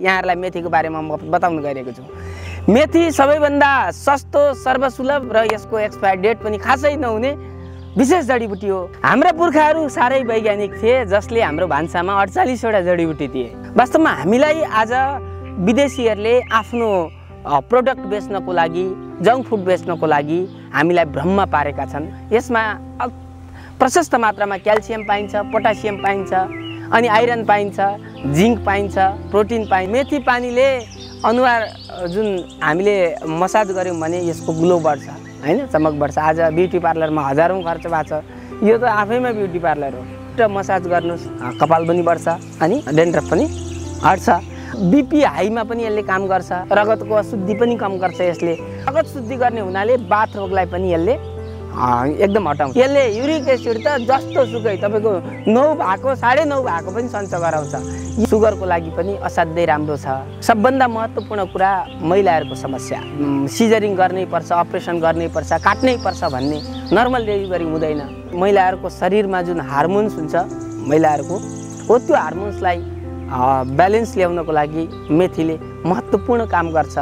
यहाँहरूलाई मेथीको बारेमा म बताउन गइरहेको छु। मेथी सबैभन्दा सस्तो सर्वसुलभ र यसको एक्सपायर डेट पनि खासै नहुने विशेष जडीबुटी हो। हाम्रा पुर्खाहरू साह्रै वैज्ञानिक थिए जसले हाम्रो भान्सामा अडचालिसवटा जडीबुटी दिए। वास्तवमा हामीलाई आज विदेशीहरूले आफ्नो प्रोडक्ट बेच्नको लागि जङ्क फुड बेच्नको लागि हामीलाई भ्रममा पारेका छन्। यसमा प्रशस्त मात्रामा क्याल्सियम पाइन्छ पोटासियम पाइन्छ। अनि आइरन पाइन्छ जिङ्क पाइन्छ प्रोटिन पाइन्छ मेथी पानीले अनुहार जुन हामीले मसाज गऱ्यौँ भने यसको ग्लो बढ्छ होइन? चमक बढ्छ। आज ब्युटी पार्लरमा हजारौँ खर्च भएको छ। यो त आफैमा ब्युटी पार्लर हो। र मसाज गर्नुहोस्। कपाल पनि बढ्छ अनि डेन्ड्रफ पनि हट्छ। बिपी हाईमा पनि यसले काम गर्छ। रगतको अशुद्धि पनि कम गर्छ यसले। रगत शुद्धि गर्ने हुनाले बाथ रोगलाई पनि यसले एकदम हटाउँछ यसले युरिक एसिड त जस्तो सुकै तपाईँको नौ भएको साढे नौ भएको पनि सन्चो गराउँछ सुगरको लागि पनि असाध्यै राम्रो छ सबभन्दा महत्त्वपूर्ण कुरा महिलाहरूको समस्या सिजरिङ गर्नै पर्छ अपरेसन गर्नै पर्छ काट्नै पर्छ भन्ने नर्मल डेलिभरी हुँदैन महिलाहरूको शरीरमा जुन हार्मोन्स हुन्छ महिलाहरूको हो त्यो हार्मोन्सलाई ब्यालेन्स ल्याउनको लागि मेथीले महत्त्वपूर्ण काम गर्छ